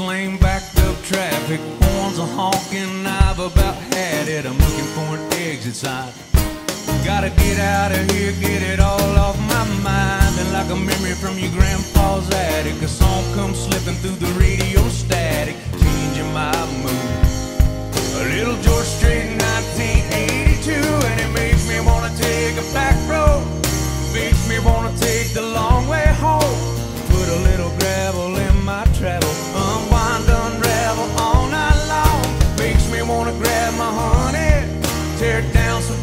lane backed up traffic, horns are honking. I've about had it. I'm looking for an exit sign. Gotta get out of here, get it all off my mind. And like a memory from your grandpa's attic, a song comes slipping through the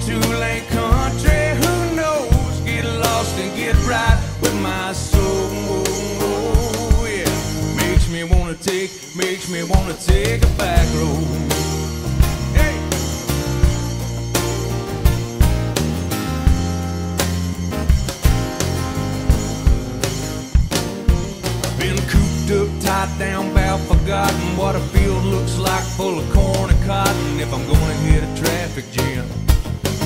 two-lane country. Who knows? Get lost and get right with my soul. Yeah, makes me wanna take, makes me wanna take a back road. Been cooped up, tied down, bow forgotten what a field looks like full of corn and cotton. If I'm gonna hit a traffic jam,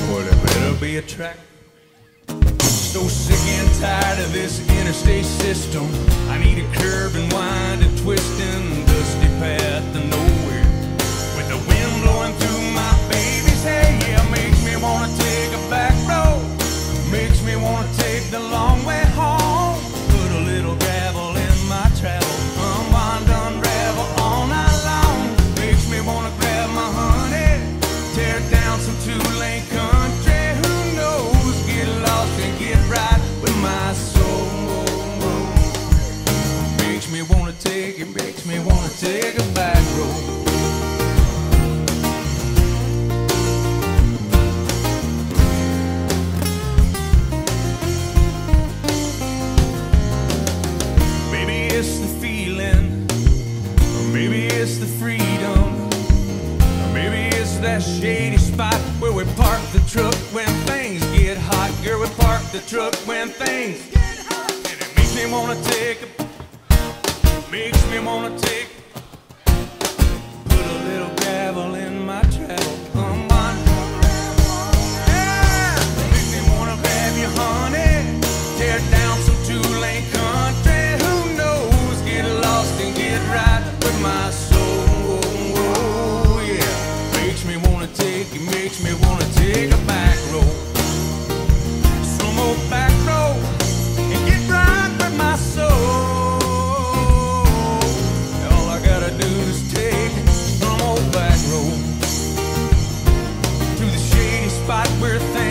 well, there better be a track. So sick and tired of this interstate system. I need a curve and wind and twist twisting dusty path to nowhere. With the wind blowing through my baby's hair, yeah, makes me wanna take a back road. Makes me wanna take the long way home. Put a little gravel in my travel. Unwind, unravel all night long. Makes me wanna grab my honey. Tear down some two-lane that shady spot where we park the truck when things get hot. Girl, we park the truck when things get hot. And it makes me wanna take a, makes me wanna take, wanna it. Makes me wanna take a back road. Some old back road and get right with my soul. All I gotta do is take some old back road through the shady spot where things